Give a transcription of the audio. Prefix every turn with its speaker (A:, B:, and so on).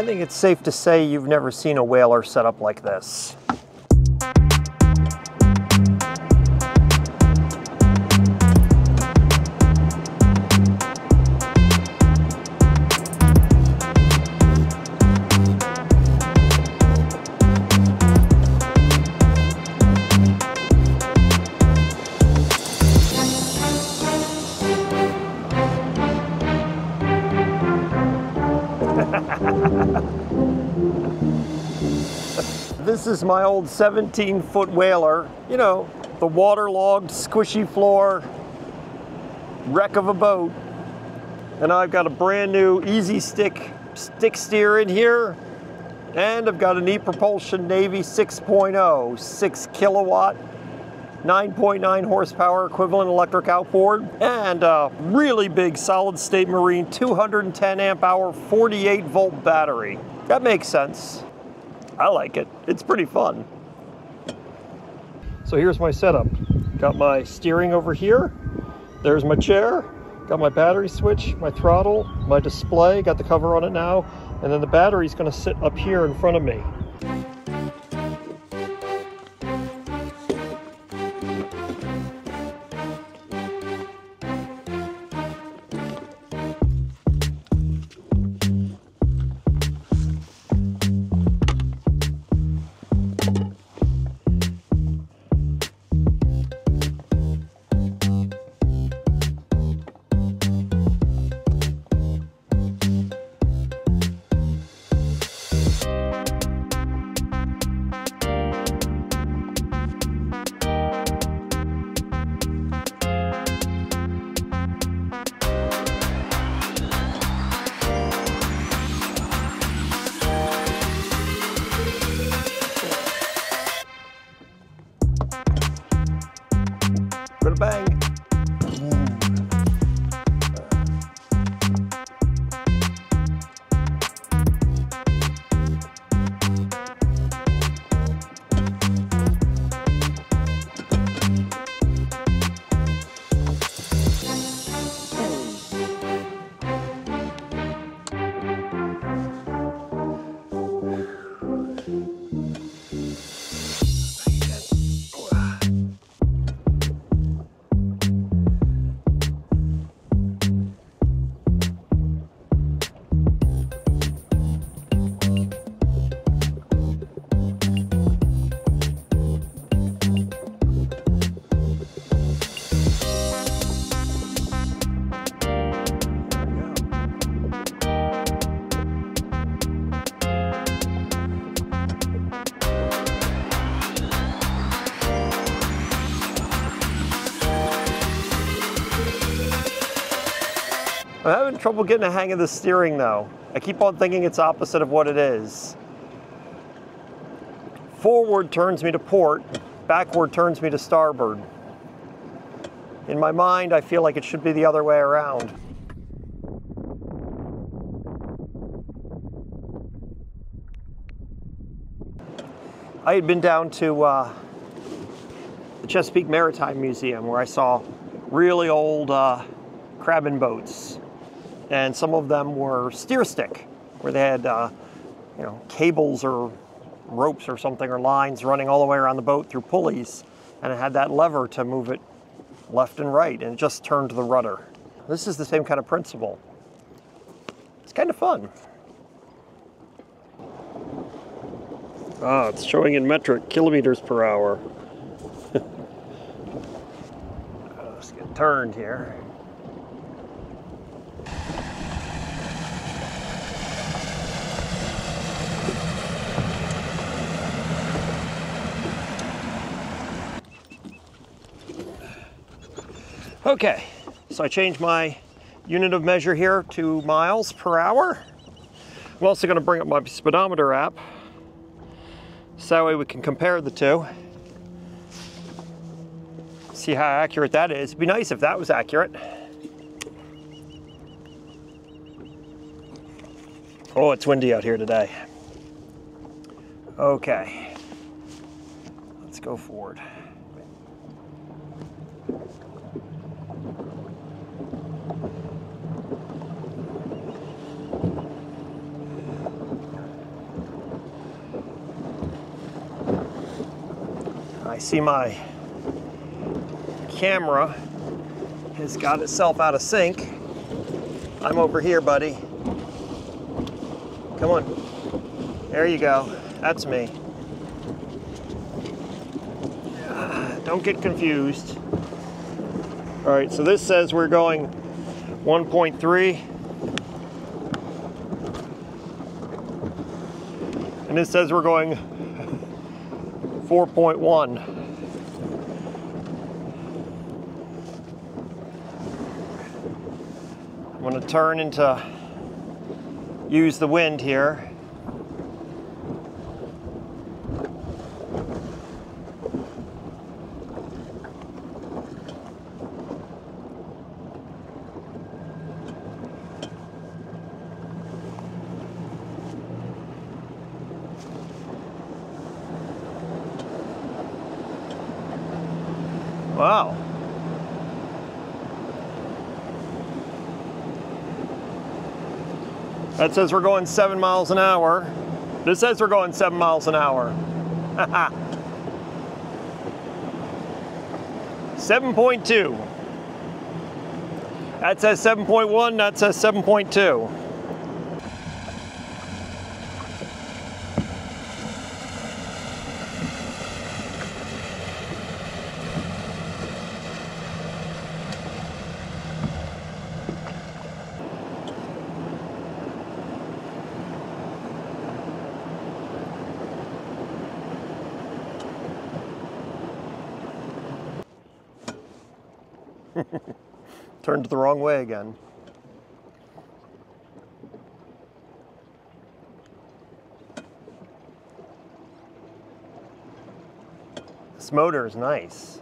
A: I think it's safe to say you've never seen a whaler set up like this. This is my old 17 foot whaler. You know, the waterlogged, squishy floor wreck of a boat. And I've got a brand new Ezy Stik stick steer in here. And I've got an ePropulsion Navy 6.0, 6 kilowatt, 9.9 horsepower equivalent electric outboard, and a really big solid state marine 210 amp hour, 48 volt battery. That makes sense. I like it. It's pretty fun. So here's my setup. Got my steering over here. There's my chair. Got my battery switch, my throttle, my display. Got the cover on it now. And then the battery's gonna sit up here in front of me. I'm having trouble getting a hang of the steering though. I keep on thinking it's opposite of what it is. Forward turns me to port, backward turns me to starboard. In my mind, I feel like it should be the other way around. I had been down to uh, the Chesapeake Maritime Museum where I saw really old uh, crabbing boats and some of them were steer stick, where they had, uh, you know, cables or ropes or something or lines running all the way around the boat through pulleys, and it had that lever to move it left and right, and it just turned the rudder. This is the same kind of principle. It's kind of fun. Ah, it's showing in metric kilometers per hour. Let's get turned here. Okay, so I changed my unit of measure here to miles per hour. I'm also going to bring up my speedometer app so that way we can compare the two. See how accurate that is. It'd be nice if that was accurate. Oh, it's windy out here today. Okay, let's go forward. See my camera has got itself out of sync. I'm over here, buddy. Come on. There you go. That's me. Don't get confused. All right, so this says we're going 1.3. And this says we're going 4.1. I'm going to turn into uh, use the wind here. Wow. That says we're going seven miles an hour. This says we're going seven miles an hour. 7.2. That says 7.1, that says 7.2. Turned the wrong way again. This motor is nice.